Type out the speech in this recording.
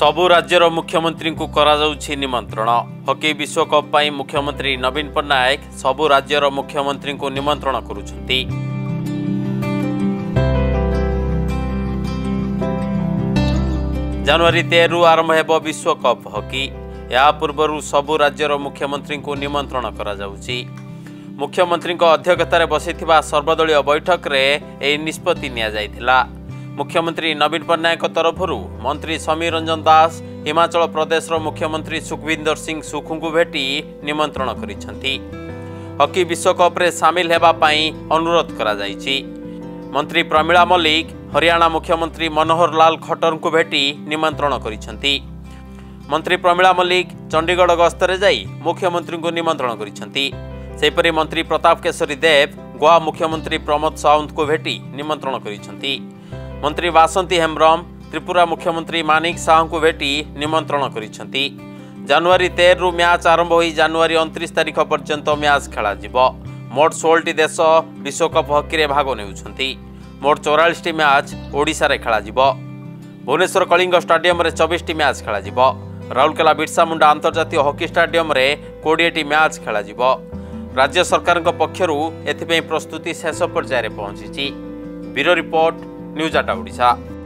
ସବୁ ରାଜ୍ୟର ମୁଖ୍ୟମନ୍ତ୍ରୀଙ୍କୁ କରାଯାଉଛି ନିମନ୍ତ୍ରଣ ହକି ବିଶ୍ୱକପ୍ ପାଇଁ ମୁଖ୍ୟମନ୍ତ୍ରୀ ନବୀନ ପଟ୍ଟନାୟକ ସବୁ ରାଜ୍ୟର ମୁଖ୍ୟମନ୍ତ୍ରୀଙ୍କୁ ନିମନ୍ତ୍ରଣ କରୁଛନ୍ତି ଜାନୁଆରୀ ତେରରୁ ଆରମ୍ଭ ହେବ ବିଶ୍ୱକପ୍ ହକି ଏହା ପୂର୍ବରୁ ସବୁ ରାଜ୍ୟର ମୁଖ୍ୟମନ୍ତ୍ରୀଙ୍କୁ ନିମନ୍ତ୍ରଣ କରାଯାଉଛି ମୁଖ୍ୟମନ୍ତ୍ରୀଙ୍କ ଅଧ୍ୟକ୍ଷତାରେ ବସିଥିବା ସର୍ବଦଳୀୟ ବୈଠକରେ ଏହି ନିଷ୍ପତ୍ତି ନିଆଯାଇଥିଲା मुख्यमंत्री नवीन पट्टनायक तरफु मन्त्री समीर रंजन दास हिमाचल मुख्यमंत्री सुखविंदर सिंह सुखु भेटि निमन्त्रण गरिकी विश्वकप्रे साम अनुरोध प्रमिला गरिमिला म्लिक हरिया मुख्यमन्त्री मनोहरलाल खट्टर भेटि निमन्त्रण गरि मन्त्री प्रमिला मल्लिक चणीगढ गस्तै जुख्यमन्त्री निमन्त्रण गरिपरि मन्त्री प्रताप केशवरी देव गोवा मुख्यमंत्री प्रमोद सावन्त भेटि निमन्त्रण गरि મંત્રી વાસંતી હેમ્બ્રમ ત્રિપુરા મુખ્યમંત્રી માનિક શાહુ ભેટી નિમંત્રણ કરી જાન્યુઆરી તેરુ ମ୍ୟାଚ୍ ଆରମ୍ଭ ହୋଇ ଜାନୁଆରୀ ଅଣତିରିଶ ତାରିଖ ପର୍ଯ୍ୟନ୍ତ ମ୍ୟାଚ୍ ଖେଳାଯିବ ମୋଟ ଷୋହଳଟି ଦେଶ ବିଶ୍ୱକପ୍ ହକିରେ ଭାଗ ନେଉଛନ୍ତି ମୋଟ ଚଉରାଳିଶଟି ମ୍ୟାଚ୍ ଓଡ଼ିଶାରେ ଖେଳାଯିବ ଭୁବନେଶ୍ୱର କଳିଙ୍ଗ ଷ୍ଟାଡିୟମରେ ଚବିଶଟି ମ୍ୟାଚ୍ ଖେଳାଯିବ ରାଉରକେଲା ବିର୍ସା ମୁଣ୍ଡା ଆନ୍ତର୍ଜାତୀୟ ହକି ଷ୍ଟାଡିୟମରେ କୋଡ଼ିଏଟି ମ୍ୟାଚ୍ ଖେଳାଯିବ ରାଜ୍ୟ ସରକାରଙ୍କ ପକ୍ଷରୁ ଏଥିପାଇଁ ପ୍ରସ୍ତୁତି ଶେଷ ପର୍ଯ୍ୟାୟରେ ପହଞ୍ଚିଛି ବ୍ୟୁରୋ ରିପୋର୍ଟ न्यूज आटा ओडा